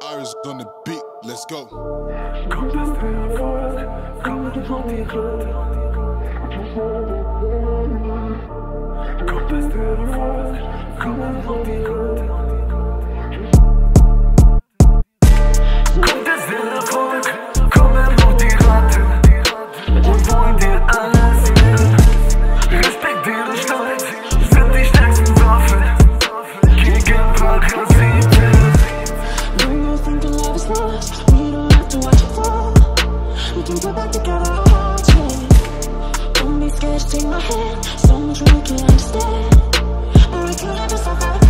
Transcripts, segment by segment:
Bars on the beat, let's go. Kommt es der Erfolg, kommen noch die We can put back together our hearts, yeah. Don't be scared to take my hand. So much we can understand. Or we can never survive.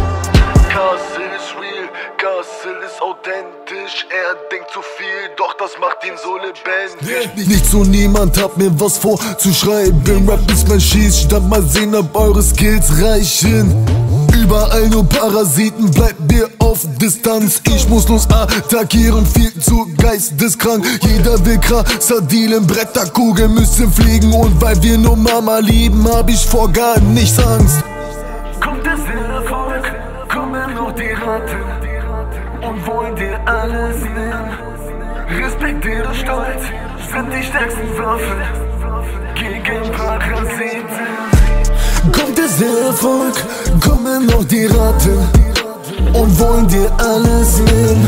Kassel ist real, Kassel ist authentisch. Er denkt zu viel, doch das macht ihn so lebendig. Nicht so niemand hat mir was vorzuschreiben. Rap ist mein Schießstand, mal sehen, ob eure Skills reichen. Überall nur Parasiten, bleibt auf Distanz. Ich muss los attackieren, viel zu geisteskrank. Jeder will krasser dealen, Bretterkugeln müssen fliegen. Und weil wir nur Mama lieben, hab ich vor gar nichts Angst. Kommt es der Erfolg, kommen noch die Ratten und wollen dir alles nehmen. Respektiere Stolz, sind die stärksten Waffen gegen Parasiten. Kommt es der Erfolg, kommen noch die Ratten und wollen dir alles nehmen.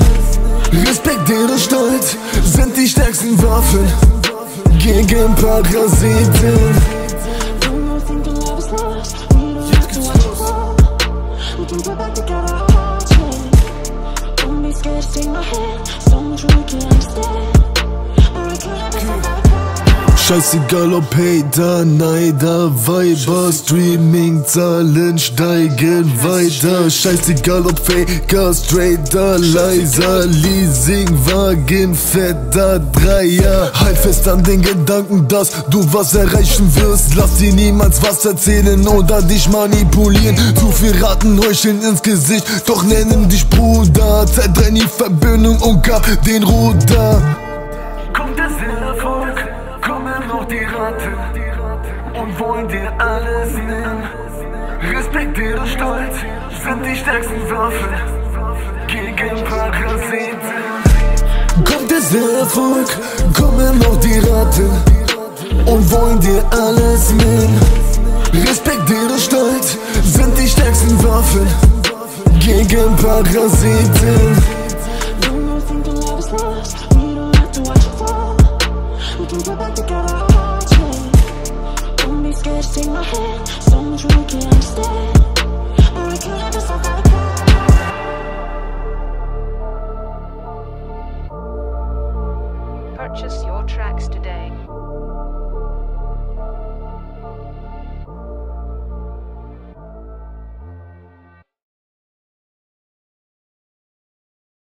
Respektiere Stolz, sind die stärksten Waffen gegen Parasiten. Scared my hand. So much we can understand. Scheißegal ob Hater, Neider, Weiber, Streaming-Zahlen steigen weiter. Scheißegal ob Faker, Straighter, leiser, Leasingwagen, fetter Dreier. Halt fest an den Gedanken, dass du was erreichen wirst. Lass dir niemals was erzählen oder dich manipulieren. Zu viel Raten heucheln ins Gesicht, doch nennen dich Bruder. Zerdrein die Verbindung und gar den Ruder. Noch die Ratten und wollen dir alles nehmen. Respektiere Stolz, sind die stärksten Waffen gegen Parasiten. Kommt es der Erfolg, kommen auch die Ratten und wollen dir alles nehmen. Respektiere Stolz, sind die stärksten Waffen gegen Parasiten. We don't have to watch it fall. We can put back together my. So much we can understand. Or we can. Purchase your tracks today.